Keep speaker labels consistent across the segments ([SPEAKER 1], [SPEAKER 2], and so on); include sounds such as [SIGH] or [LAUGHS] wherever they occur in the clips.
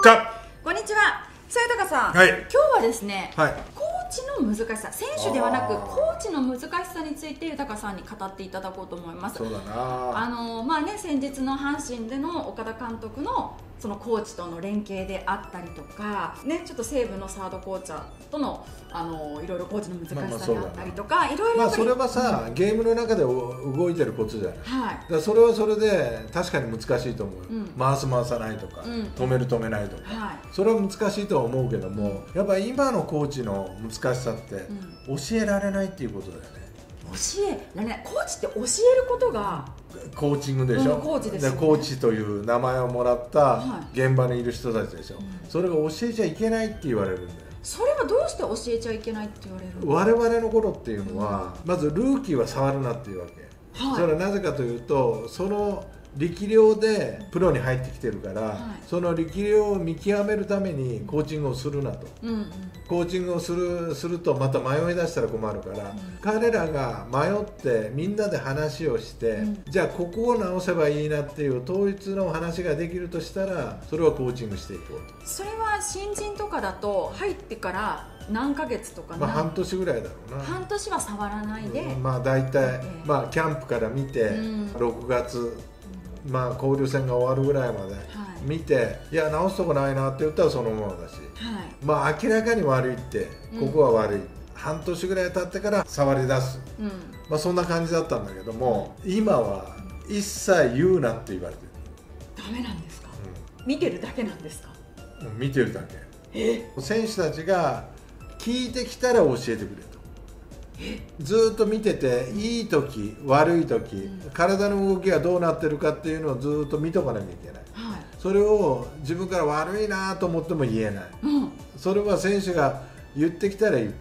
[SPEAKER 1] こんにちは。さやたかさん、
[SPEAKER 2] はい。
[SPEAKER 1] 今日はですね、
[SPEAKER 2] はい。
[SPEAKER 1] コーチの難しさ。選手ではなくコーチの難しさについて豊さんに語っていただこうと思います。
[SPEAKER 2] そうだ
[SPEAKER 1] あ
[SPEAKER 2] な
[SPEAKER 1] のまあね先日の阪神での岡田監督のそのコーチとの連携であったりとか、ね、ちょっと西武のサードコーチャーとのあのいろいろコーチの難しさであったりとか、い。ろいろ
[SPEAKER 2] まあ
[SPEAKER 1] やっぱり
[SPEAKER 2] それはさゲームの中でお動いてるコツじゃない。だ
[SPEAKER 1] はい。
[SPEAKER 2] からそれはそれで確かに難しいと思うよ、
[SPEAKER 1] うん。
[SPEAKER 2] 回す回さないとか、
[SPEAKER 1] うん。
[SPEAKER 2] 止める止めないとか、
[SPEAKER 1] はい。
[SPEAKER 2] それは難しいとは思うけどもやっぱり今のコーチの難しさって教えられないっていうことだよね。
[SPEAKER 1] 教えられないコーチって教えることが
[SPEAKER 2] コーチングでしょ、
[SPEAKER 1] うんコーチですよね。
[SPEAKER 2] コーチという名前をもらった
[SPEAKER 1] は
[SPEAKER 2] 現場にいる人たちでしょ、
[SPEAKER 1] うん。
[SPEAKER 2] それが教えちゃいけないって言われるんだよ。
[SPEAKER 1] それはどうして教えちゃいけないって言われるの
[SPEAKER 2] 我々の頃っていうのは、まずルーキーは触るなっていうわけ、
[SPEAKER 1] はい。
[SPEAKER 2] それはなぜかというとその力量でプロに入ってきてるから、
[SPEAKER 1] はい。
[SPEAKER 2] その力量を見極めるためにコーチングをするなと。
[SPEAKER 1] うんうん。
[SPEAKER 2] コーチングをするするとまた迷い出したら困るから、彼らが迷ってみんなで話をして、
[SPEAKER 1] うん。
[SPEAKER 2] じゃあここを直せばいいなっていう統一の話ができるとしたらそれはコーチングしていこうと、
[SPEAKER 1] それは新人とかだと入ってから何ヶ月とか
[SPEAKER 2] まあ、
[SPEAKER 1] 何
[SPEAKER 2] 半年ぐらいだろうな。
[SPEAKER 1] 半年は触らないで、
[SPEAKER 2] まあ大体、
[SPEAKER 1] ええ。
[SPEAKER 2] まあキャンプから見て、
[SPEAKER 1] うん。
[SPEAKER 2] 6月、まあ交流戦が終わるぐらいまで
[SPEAKER 1] はい。
[SPEAKER 2] 見て、い、や直すとこないなって言ったらそのままだし。
[SPEAKER 1] はい。
[SPEAKER 2] まあ明らかに悪いって
[SPEAKER 1] うん。
[SPEAKER 2] ここは悪い、半年ぐらい経ってから触り出す、
[SPEAKER 1] うん。
[SPEAKER 2] まあ、そんな感じだったんだけども今は一切言うなって言われてる、
[SPEAKER 1] ダメなんですか？見てるだけなんですか？
[SPEAKER 2] うん見てるだけ。
[SPEAKER 1] え？
[SPEAKER 2] 選手たちが聞いてきたら教えてくれとずーっと見てていい時悪い時、
[SPEAKER 1] うん。
[SPEAKER 2] 体の動きがどうなってるかっていうのをずーっと見とかなきゃいけない。
[SPEAKER 1] はい。
[SPEAKER 2] それを自分から悪いなと思っても言えない。
[SPEAKER 1] うん。
[SPEAKER 2] それは選手が言ってきたら言っ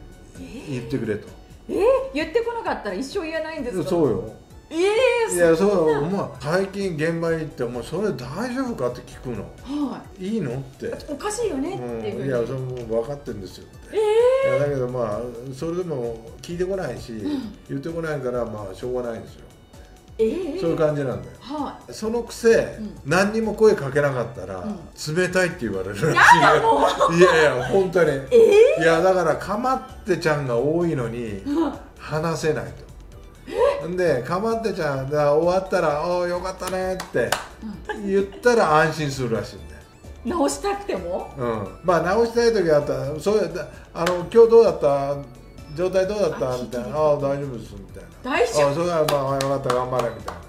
[SPEAKER 2] てくれと。
[SPEAKER 1] えー？言ってこなかったら一生言えないんですか？
[SPEAKER 2] そうよ
[SPEAKER 1] ええ
[SPEAKER 2] いやそうお前最近現場に行ってお前それ大丈夫かって聞くの。
[SPEAKER 1] はい。
[SPEAKER 2] いいのって、
[SPEAKER 1] おかしいよねっていうふう
[SPEAKER 2] うん、
[SPEAKER 1] に
[SPEAKER 2] いやそれもう分かってるんですよって。
[SPEAKER 1] え
[SPEAKER 2] いやだけどまあそれでも聞いてこないし、
[SPEAKER 1] ん。
[SPEAKER 2] 言ってこないからまあしょうがないんですよ、
[SPEAKER 1] ー、ええ
[SPEAKER 2] そういう感じなんだよ
[SPEAKER 1] は
[SPEAKER 2] そのくせ、
[SPEAKER 1] うん。
[SPEAKER 2] 何にも声かけなかったら、
[SPEAKER 1] う
[SPEAKER 2] 冷たいって言われるらしいよ。[LAUGHS]
[SPEAKER 1] いやも
[SPEAKER 2] いや本当に。
[SPEAKER 1] うえ
[SPEAKER 2] いやだからかまってちゃんが多いのに
[SPEAKER 1] えー、
[SPEAKER 2] 話せないとでかまってちゃんが終わったら「おおよかったね」って言ったら安心するらしいんだよ。
[SPEAKER 1] 直したくても？
[SPEAKER 2] うん、まあ直したい時あったらそうあの今日どうだった？状態どうだった？
[SPEAKER 1] あ
[SPEAKER 2] みたいな。ああ大丈夫ですみたいな。
[SPEAKER 1] 大丈夫？
[SPEAKER 2] あそれはまあよかった頑張れみたいな、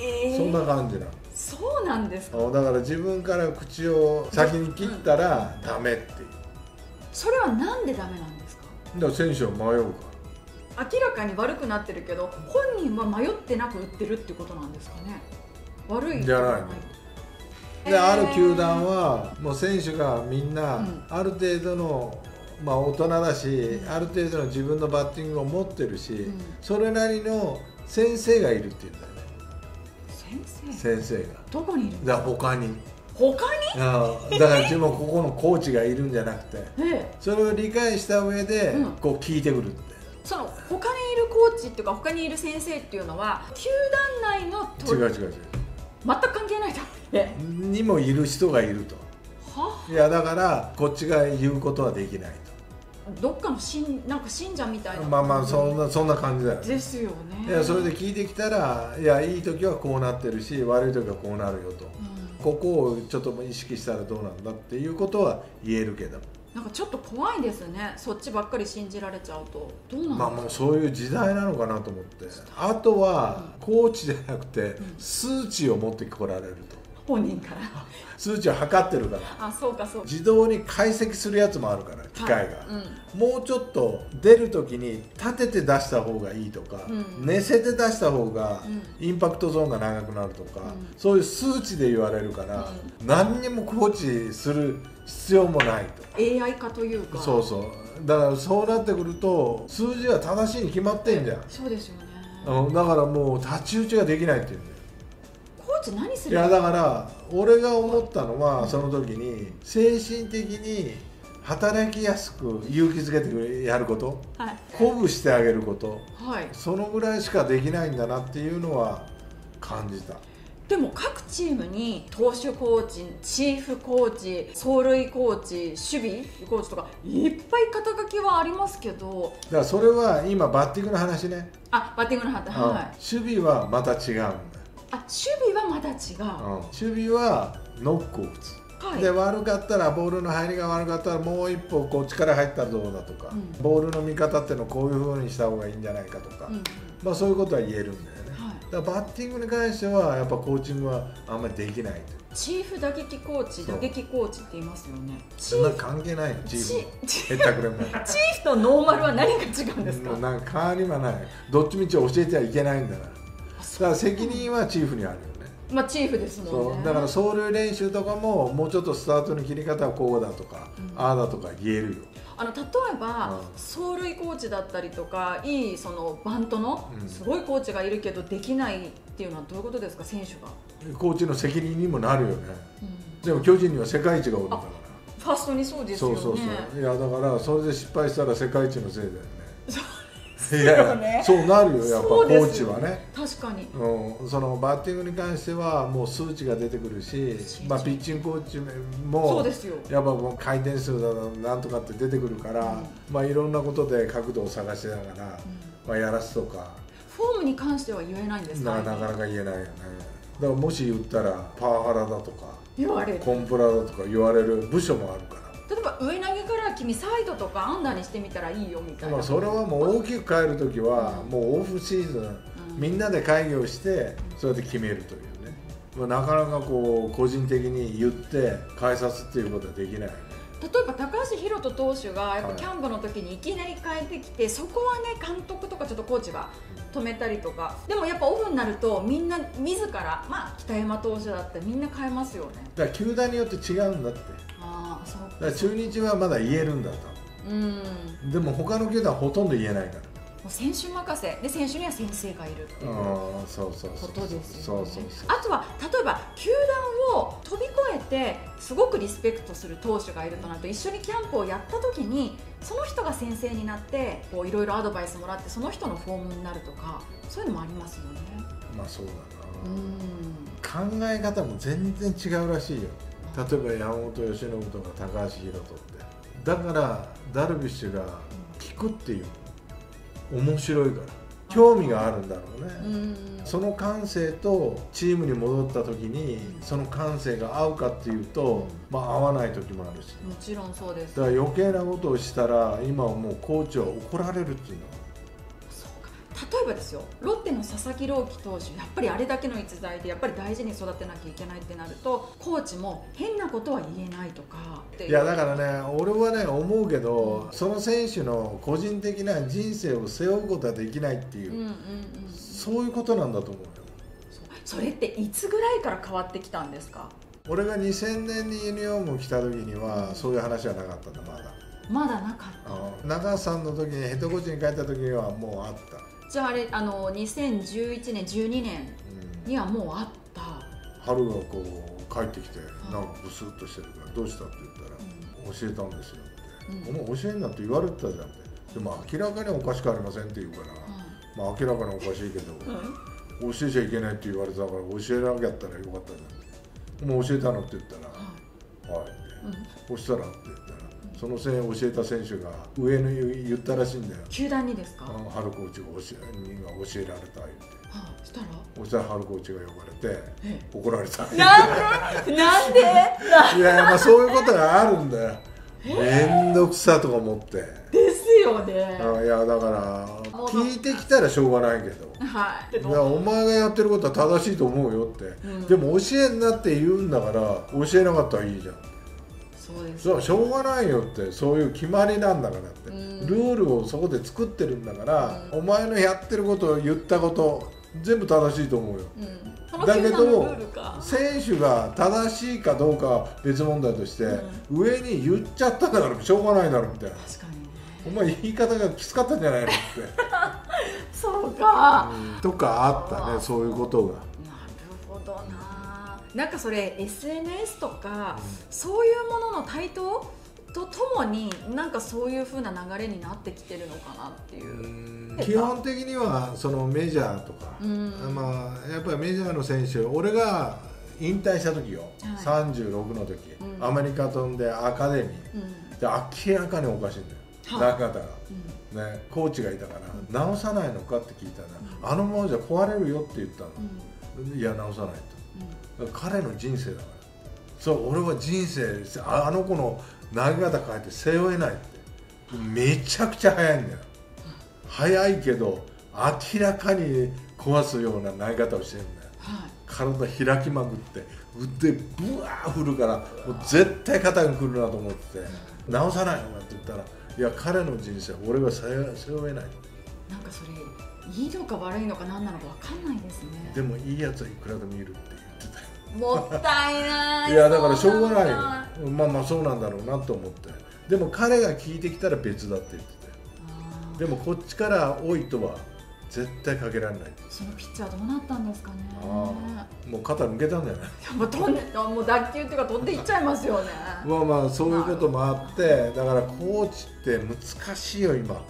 [SPEAKER 1] ええ
[SPEAKER 2] そんな感じなの。
[SPEAKER 1] そうなんですか？
[SPEAKER 2] あだから自分から口を先に切ったらダメっていう。
[SPEAKER 1] それはなんでダメなんですか？
[SPEAKER 2] だから選手は迷うか
[SPEAKER 1] 明らかに悪くなってるけど本人は迷ってなく打ってるってことなんですかね。悪い。
[SPEAKER 2] じゃないの。らである球団はもう選手がみんな
[SPEAKER 1] うん。
[SPEAKER 2] ある程度のまあ大人だしある程度の自分のバッティングを持ってるし、
[SPEAKER 1] ん。
[SPEAKER 2] それなりの先生がいるって言うんだよね。
[SPEAKER 1] 先生？
[SPEAKER 2] 先生が。
[SPEAKER 1] どこにいる
[SPEAKER 2] だかに。
[SPEAKER 1] 他
[SPEAKER 2] ああだから自分ここのコーチがいるんじゃなくて。
[SPEAKER 1] にええ。
[SPEAKER 2] それを理解した上で
[SPEAKER 1] うん。
[SPEAKER 2] こう聞いてくるって、
[SPEAKER 1] その他にいるコーチっていうか他にいる先生っていうのは球団内のと
[SPEAKER 2] 違う違う違
[SPEAKER 1] 全く関係ないだって
[SPEAKER 2] うにもいる人がいると。
[SPEAKER 1] は？い
[SPEAKER 2] やだからこっちが言うことはできない
[SPEAKER 1] どっかの信なんか信者みたいな。
[SPEAKER 2] とまあまあそんなそんな感じだよ
[SPEAKER 1] ですよね。
[SPEAKER 2] いやそれで聞いてきたらいやいい時はこうなってるし悪い時はこうなるよと。
[SPEAKER 1] うん。
[SPEAKER 2] ここをちょっと意識したらどうなんだっていうことは言えるけど
[SPEAKER 1] なんかちょっと怖いですね。そっちばっかり信じられちゃうと。どうなん
[SPEAKER 2] まあもうそういう時代なのかなと思って。あとはコーチじゃなくて数値を持ってこられると。
[SPEAKER 1] 本人から
[SPEAKER 2] 数値を測ってるから。
[SPEAKER 1] あそうかそうか。
[SPEAKER 2] 自動に解析するやつもあるから機械が、
[SPEAKER 1] はい。
[SPEAKER 2] もうちょっと出る時に立てて出した方がいいとか、
[SPEAKER 1] うん。
[SPEAKER 2] 寝せて出した方が
[SPEAKER 1] う
[SPEAKER 2] インパクトゾーンが長くなるとか、
[SPEAKER 1] うん。
[SPEAKER 2] そういう数値で言われるから、何にもコーチする必要もないと。
[SPEAKER 1] うん、AI 化というか。
[SPEAKER 2] そうそう。だからそうなってくると数字は正しいに決まってんじゃん、
[SPEAKER 1] そうですよね。
[SPEAKER 2] うん、だからもう太刀打ちができないっていうんだよ。
[SPEAKER 1] コーチ何す
[SPEAKER 2] い
[SPEAKER 1] る
[SPEAKER 2] やだから俺が思ったのはその時に精神的に働きやすく勇気づけてくれやること。
[SPEAKER 1] はい。
[SPEAKER 2] 鼓舞してあげること。
[SPEAKER 1] はい。
[SPEAKER 2] そのぐらいしかできないんだなっていうのは感じた。
[SPEAKER 1] でも各チームに投手コーチチーフコーチ走塁コーチ守備コーチとかいっぱい肩書きはありますけど。
[SPEAKER 2] だからそれは今バッティングの話ね、
[SPEAKER 1] あバッティングの話はい。
[SPEAKER 2] 守備はまた違うんだよ、
[SPEAKER 1] あ守備はまだ違う、
[SPEAKER 2] 守備はノックを打つ。
[SPEAKER 1] はい。
[SPEAKER 2] で悪かったらボールの入りが悪かったらもう一歩こう力入ったらどうだとか、
[SPEAKER 1] うん。
[SPEAKER 2] ボールの見方っていうのをこういうふうにした方がいいんじゃないかとか、
[SPEAKER 1] うん。
[SPEAKER 2] まあ、そういうことは言えるんだよね、
[SPEAKER 1] はい。
[SPEAKER 2] だからバッティングに関してはやっぱコーチングはあんまりできないと
[SPEAKER 1] チーフ打撃コーチ打撃コーチって言いますよね。チ
[SPEAKER 2] そんな関係ないのチーム
[SPEAKER 1] チ
[SPEAKER 2] へったくれも。
[SPEAKER 1] チーフとノーマルは何が違うんですか？
[SPEAKER 2] なんか変わりはない。どっちみち教えてはいけないんだからだから責任はチーフにあるよね。
[SPEAKER 1] まあチーフですもんね。
[SPEAKER 2] だから走塁練習とかももうちょっとスタートの切り方はこうだとか、
[SPEAKER 1] うん。
[SPEAKER 2] ああだとか言えるよ。
[SPEAKER 1] あの例えば、
[SPEAKER 2] うん。
[SPEAKER 1] 走塁コーチだったりとかいいそのバントの
[SPEAKER 2] うん。
[SPEAKER 1] すごいコーチがいるけどできないっていうのはどういうことですか選手が、
[SPEAKER 2] コーチの責任にもなるよね。
[SPEAKER 1] うん。
[SPEAKER 2] でも巨人には世界一がおるんだから。
[SPEAKER 1] ファーストにそうですよね。
[SPEAKER 2] そうそうそう。いやだからそれで失敗したら世界一のせいだよね [LAUGHS]
[SPEAKER 1] そう
[SPEAKER 2] いやい
[SPEAKER 1] よね
[SPEAKER 2] や [LAUGHS] そうなるよやっぱコーチはね。
[SPEAKER 1] 確かに。
[SPEAKER 2] うん、そのバッティングに関してはもう数値が出てくるし、まあ、ピッチングコーチも
[SPEAKER 1] そうですよ。
[SPEAKER 2] やっぱもう回転数だのなんとかって出てくるから、
[SPEAKER 1] うん。
[SPEAKER 2] まあ、いろんなことで角度を探しながら、
[SPEAKER 1] うん。
[SPEAKER 2] まあ、やらすとか。
[SPEAKER 1] フォームに関しては言えないんですか
[SPEAKER 2] ななかなか言えないよね。だからもし言ったらパワハラだとか
[SPEAKER 1] 言われる。
[SPEAKER 2] コンプラだとか言われる部署もあるから。
[SPEAKER 1] 例えば上投げから君サイドとかアンダーにしてみたらいいよみたいな、
[SPEAKER 2] まあ、それはもう大きく変えるときはもうオフシーズン
[SPEAKER 1] うん。
[SPEAKER 2] みんなで会議をしてそうやって決めるというね、まあ、なかなかこう個人的に言って変えさすっていうことはできない
[SPEAKER 1] 例えば高橋宏斗投手がやっぱ
[SPEAKER 2] はい。
[SPEAKER 1] キャンプの時にいきなり変えてきて、そこはね監督とかちょっとコーチが止めたりとか。でもやっぱオフになるとみんな自らまあ北山投手だってみんな変えますよね。
[SPEAKER 2] だから球団によって違うんだってから中日はまだ言えるんだと。
[SPEAKER 1] うん。も
[SPEAKER 2] でも他の球団はほとんど言えないから。
[SPEAKER 1] う選手任せ。で選手には先生がいるっていう
[SPEAKER 2] ああそうそうそう
[SPEAKER 1] ことです
[SPEAKER 2] そ
[SPEAKER 1] よねあとは例えば球団を飛び越えてすごくリスペクトする投手がいるとなると一緒にキャンプをやった時にその人が先生になってこういろいろアドバイスもらってその人のフォームになるとかそういうのもありますよね。
[SPEAKER 2] まあそうだ
[SPEAKER 1] うん。
[SPEAKER 2] な考え方も全然違うらしいよ例えば山本由伸とか高橋宏斗って。だからダルビッシュが聞くっていう面白いから興味があるんだろうね、
[SPEAKER 1] うん。
[SPEAKER 2] その感性とチームに戻った時にその感性が合うかっていうと、まあ合わない時もあるし。
[SPEAKER 1] もちろんそうです。
[SPEAKER 2] だから余計なことをしたら今はもうコーチは怒られるっていうの
[SPEAKER 1] そうか例えばですよロッテの佐々木朗希投手やっぱりあれだけの逸材でやっぱり大事に育てなきゃいけないってなるとコーチも変なことは言えないとかい
[SPEAKER 2] やだからね俺はね思うけどその選手の個人的な人生を背負うことはできないっていう、
[SPEAKER 1] うんうんうん。
[SPEAKER 2] そういうことなんだと思うよ。
[SPEAKER 1] それっていつぐらいから変わってきたんですか？
[SPEAKER 2] 俺が2000年にユニフォーム着た時にはそういう話はなかったんだまだ。
[SPEAKER 1] まだなかった。
[SPEAKER 2] 長さんの時にヘッドコーチに帰った時にはもうあった、
[SPEAKER 1] じゃああれあの2011年12年
[SPEAKER 2] うん。
[SPEAKER 1] にはもうあった、
[SPEAKER 2] 春がこう帰ってきてなんかブスッとしてるからどうしたって言ったら教えたんですよって、
[SPEAKER 1] うん。
[SPEAKER 2] お前教えんなって言われてたじゃんって。でも明らかにおかしくありませんって言うから、まあ明らかにおかしいけど、
[SPEAKER 1] うん。
[SPEAKER 2] 教えちゃいけないって言われてたから教えなきゃったらよかったじゃんもう教えたのって言ったら「はい」
[SPEAKER 1] うん。
[SPEAKER 2] そしたらってそのせ教えた選手が上の言言ったらしいんだよ。
[SPEAKER 1] 球団にですか、
[SPEAKER 2] 春コーチが教え教えられた言って。
[SPEAKER 1] はあ、したら？
[SPEAKER 2] そしたら春コーチが呼ばれて
[SPEAKER 1] え
[SPEAKER 2] 怒られた。
[SPEAKER 1] なんで？なんで？ない
[SPEAKER 2] やまあそういうことがあるんだよ。面倒くさとか思って。
[SPEAKER 1] ですよね。
[SPEAKER 2] あいやだから聞いてきたらしょうがないけど。
[SPEAKER 1] はい。
[SPEAKER 2] いやお前がやってることは正しいと思うよって、
[SPEAKER 1] うん。
[SPEAKER 2] でも教えんなって言うんだから教えなかったらいいじゃん
[SPEAKER 1] そうです。
[SPEAKER 2] そうしょうがないよってそういう決まりなんだからって、
[SPEAKER 1] うん。
[SPEAKER 2] ルールをそこで作ってるんだから、お前のやってること言ったこと全部正しいと思うよ。
[SPEAKER 1] うん、
[SPEAKER 2] だけど選手が正しいかどうかは別問題として、上に言っちゃったんだからしょうがないだろみたいな。
[SPEAKER 1] 確かにね。
[SPEAKER 2] お前言い方がきつかったんじゃないのって。[LAUGHS]
[SPEAKER 1] そうか、
[SPEAKER 2] とかあったねそういうことが。
[SPEAKER 1] なるほどななんかそれ SNS とか、そういうものの台頭とともになんかそういう風な流れになってきてるのかなっていう、
[SPEAKER 2] 基本的にはそのメジャーとか、
[SPEAKER 1] うん。
[SPEAKER 2] まあ、やっぱりメジャーの選手俺が引退した時よ、
[SPEAKER 1] は
[SPEAKER 2] 36の時、
[SPEAKER 1] うん。
[SPEAKER 2] アメリカ飛んでアカデミー。
[SPEAKER 1] うん。
[SPEAKER 2] で明らかにおかしいんだよ、
[SPEAKER 1] はい
[SPEAKER 2] 投げ方が、
[SPEAKER 1] うん。
[SPEAKER 2] ね、コーチがいたから、直さないのかって聞いたら、あのままじゃ壊れるよって言ったの、
[SPEAKER 1] うん。
[SPEAKER 2] いや直さない
[SPEAKER 1] うん
[SPEAKER 2] と彼の人生だから。そう俺は人生ああの子の投げ方変えて背負えないって。めちゃくちゃ速いんだよ。速いけど明らかに壊すような投げ方をしてるんだよ。
[SPEAKER 1] はい。
[SPEAKER 2] 体開きまくって腕ブワー振るからもう絶対肩がくるなと思ってて直さないのかって言ったらいや彼の人生俺が背負えない。
[SPEAKER 1] なんかそれいいのか悪いのか何なのか分かんないですね。
[SPEAKER 2] でもいいやつはいくらでもいるって
[SPEAKER 1] もったいない。
[SPEAKER 2] いやだからしょうがない。よまあまあそうなんだろうなと思って。でも彼が聞いてきたら別だって言ってたよ
[SPEAKER 1] あー。
[SPEAKER 2] でもこっちから多いとは絶対かけられない。
[SPEAKER 1] そのピッチャーどうなったんですかね。
[SPEAKER 2] あもう肩抜けたんじゃない
[SPEAKER 1] もう飛んでもうっていうか飛んでいっちゃいますよね。
[SPEAKER 2] まあまあそういうこともあってだからコーチって難しいよ今。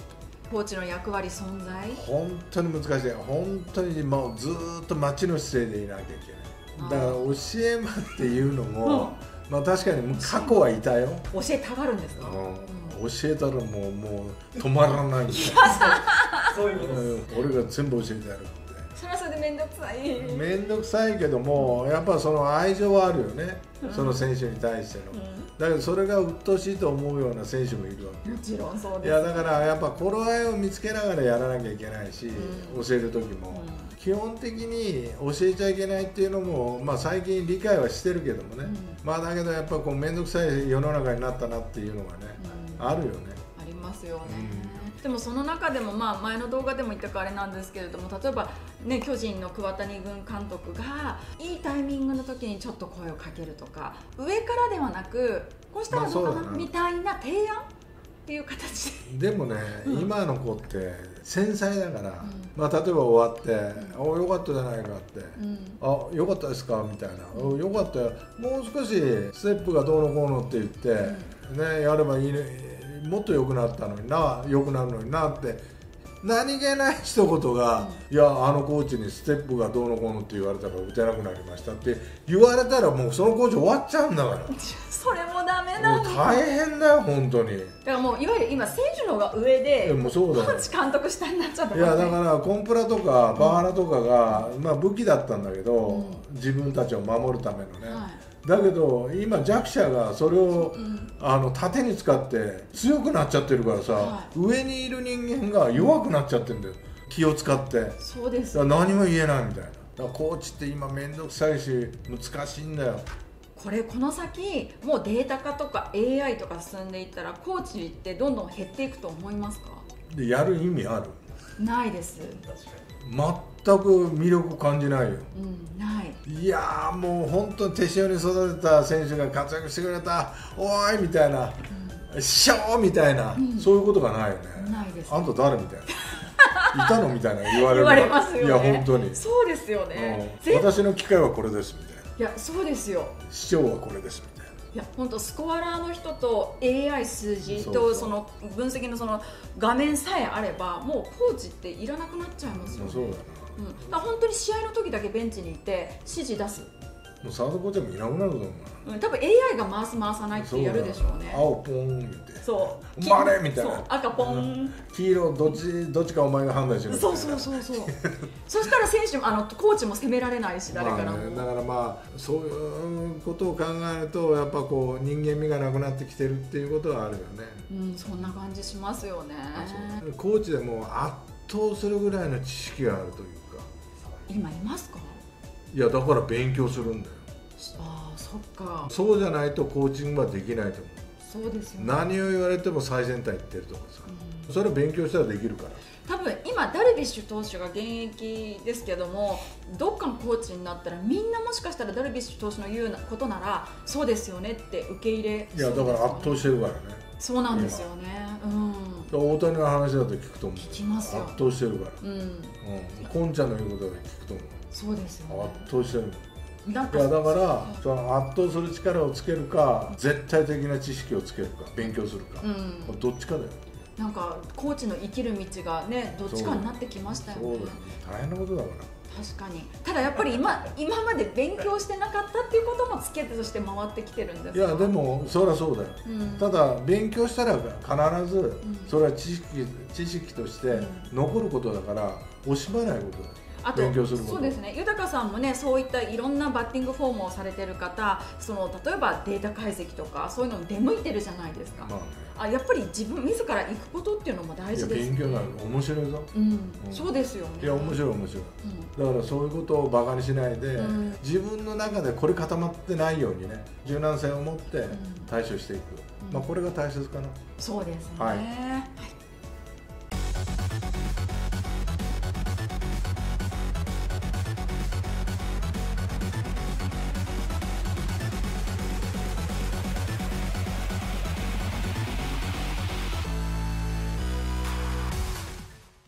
[SPEAKER 1] コーチの役割存在？
[SPEAKER 2] 本当に難しい。本当にもうずーっと待ちの姿勢でいなきゃいけないだから教え間っていうのも、まあ確かに過去はいたよ、
[SPEAKER 1] 教えたがるんですか、
[SPEAKER 2] うん。教えたらもうもう止まらない。
[SPEAKER 3] そういうことです。
[SPEAKER 2] うん。俺が全部教えてやる
[SPEAKER 1] それはそれで面倒くさい。
[SPEAKER 2] 面倒くさいけどもやっぱその愛情はあるよね。その選手に対しての、だけどそれが鬱陶しいと思うような選手もいるわけ
[SPEAKER 1] もちろんそうです。
[SPEAKER 2] いやだからやっぱ頃合いを見つけながらやらなきゃいけないし、
[SPEAKER 1] うん。
[SPEAKER 2] 教える時も、
[SPEAKER 1] うん。
[SPEAKER 2] 基本的に教えちゃいけないっていうのも、まあ、最近理解はしてるけどもね、
[SPEAKER 1] うん。
[SPEAKER 2] まあだけどやっぱこう面倒くさい世の中になったなっていうのがね、
[SPEAKER 1] うん。
[SPEAKER 2] あるよね。
[SPEAKER 1] ありますよね、でもその中でもまあ前の動画でも言ったかあれなんですけれども例えば、ね、巨人の桑谷軍監督がいいタイミングの時にちょっと声をかけるとか上からではなくこうしたらどうかな,、みたいな提案っていう形で。
[SPEAKER 2] でもね、
[SPEAKER 1] うん。
[SPEAKER 2] 今の子って繊細だから、
[SPEAKER 1] ん。
[SPEAKER 2] まあ、例えば終わって「およかったじゃないか」って
[SPEAKER 1] うん「
[SPEAKER 2] あよかったですか?」みたいな「およかったよ。もう少しステップがどうのこうの」って言って、ね、やればいいねもっと良くなったのにな良くなるのになって。何気ない一言が「いやあのコーチにステップがどうのこうのって言われたから打てなくなりました」って言われたらもうそのコーチ終わっちゃうんだから。[LAUGHS]
[SPEAKER 1] それもダメな
[SPEAKER 2] もう
[SPEAKER 1] の
[SPEAKER 2] 大変だよ本当に。
[SPEAKER 1] だからもういわゆる今選手の方が上
[SPEAKER 2] い
[SPEAKER 1] で
[SPEAKER 2] やもうそうだよ。
[SPEAKER 1] コーチ監督下になっちゃった
[SPEAKER 2] いやだからコンプラとかパワハラとかが、まあ、武器だったんだけど、自分たちを守るためのね、
[SPEAKER 1] は
[SPEAKER 2] だけど今弱者がそれを、
[SPEAKER 1] ん。
[SPEAKER 2] あの盾に使って強くなっちゃってるからさ、
[SPEAKER 1] は
[SPEAKER 2] 上にいる人間が弱くなっちゃってるんだよ。気を使って。
[SPEAKER 1] そうです。
[SPEAKER 2] ら何も言えないみたいな。だからコーチって今面倒くさいし難しいんだよ。
[SPEAKER 1] これこの先もうデータ化とか AI とか進んでいったらコーチってどんどん減っていくと思いますか？
[SPEAKER 2] でやる意味ある？
[SPEAKER 1] ないです。
[SPEAKER 3] 確か
[SPEAKER 2] 全く魅力感じないよ。
[SPEAKER 1] うんない。
[SPEAKER 2] いやーもう本当に手塩に育てた選手が活躍してくれたおーいみたいな、師匠みたいな、そういうことがないよね。
[SPEAKER 1] ないです。
[SPEAKER 2] あんた誰みたいな。[LAUGHS] いたのみたいな言われる
[SPEAKER 1] 言われますよね。
[SPEAKER 2] いや本当に、
[SPEAKER 1] そうですよね。
[SPEAKER 2] 私の機械はこれですみたいな。い
[SPEAKER 1] やそうですよ。
[SPEAKER 2] 師匠はこれですみたいな。い
[SPEAKER 1] や本当スコアラーの人と AI 数字とその分析のその画面さえあればもうコーチっていらなくなっちゃいますよね。
[SPEAKER 2] そうだな
[SPEAKER 1] うん、だ本当に試合の時だけベンチにいて指示出す、
[SPEAKER 2] もうサードコーチもいなくなると思う
[SPEAKER 1] うん、多分 AI が回す回さないってやるでしょうね。
[SPEAKER 2] 青ポンって。
[SPEAKER 1] そう。
[SPEAKER 2] 生まれみたいな。
[SPEAKER 1] 赤ポン、
[SPEAKER 2] 黄色どっちどっちかお前が判断しろ
[SPEAKER 1] そ
[SPEAKER 2] な
[SPEAKER 1] うそうそうそう。[LAUGHS] そしたら選手もあのコーチも責められないし誰から
[SPEAKER 2] ね、だからまあそういうことを考えるとやっぱこう人間味がなくなってきてるっていうことはあるよね、
[SPEAKER 1] うん、そんな感じしますよね。
[SPEAKER 2] コーチでもう圧倒するぐらいの知識があるというか
[SPEAKER 1] 今いますか？
[SPEAKER 2] いやだから勉強するんだよ。
[SPEAKER 1] ああそっか。
[SPEAKER 2] そうじゃないとコーチングはできないと思
[SPEAKER 1] そう。ですよ
[SPEAKER 2] う
[SPEAKER 1] ね
[SPEAKER 2] 何を言われても最先端行ってるとかさ、それを勉強したらできるから。
[SPEAKER 1] 多分今ダルビッシュ投手が現役ですけどもどっかのコーチになったらみんなもしかしたらダルビッシュ投手の言うことならそうですよねって受け入れ
[SPEAKER 2] いやだから圧倒してるからね。
[SPEAKER 1] そうなんですよね
[SPEAKER 2] 大谷の話だと聞くと思う。
[SPEAKER 1] 聞きますよ。
[SPEAKER 2] 圧倒してるから、
[SPEAKER 1] うん。
[SPEAKER 2] うん、コンちゃんの言うことだけ聞くと思
[SPEAKER 1] そうですよ
[SPEAKER 2] う
[SPEAKER 1] ね。
[SPEAKER 2] 圧倒してる。いやだからその圧倒する力をつけるか絶対的な知識をつけるか勉強するか、
[SPEAKER 1] うん。
[SPEAKER 2] どっちかだよ。
[SPEAKER 1] なんかコーチの生きる道がねどっちかになってきましたよね。
[SPEAKER 2] そうだよ大変なことだから
[SPEAKER 1] 確かに。ただやっぱり今今まで勉強してなかったっていうことも付けとして回ってきてるんですか？
[SPEAKER 2] いやで、もそりゃそうだよ。
[SPEAKER 1] うん、
[SPEAKER 2] ただ勉強したら必ず
[SPEAKER 1] ん。
[SPEAKER 2] それは知識知識として残ることだから惜しまないことだよ。
[SPEAKER 1] あと
[SPEAKER 2] 勉強すること。
[SPEAKER 1] そうですね。豊さんもねそういったいろんなバッティングフォームをされてる方その例えばデータ解析とかそういうのに出向いてるじゃないですか、
[SPEAKER 2] まあね
[SPEAKER 1] あやっぱり自分自ら行くことっていうのも大事です
[SPEAKER 2] 勉強なの面白いぞ。
[SPEAKER 1] うん、
[SPEAKER 2] うん。
[SPEAKER 1] そうですよね。
[SPEAKER 2] いや面白い面白い。
[SPEAKER 1] うん。
[SPEAKER 2] だからそういうことをバカにしないで、
[SPEAKER 1] うん。
[SPEAKER 2] 自分の中でこれ固まってないようにね柔軟性を持って対処していく、
[SPEAKER 1] うん。
[SPEAKER 2] まあ、これが大切かな、
[SPEAKER 1] そうですね、
[SPEAKER 2] はい。
[SPEAKER 1] はい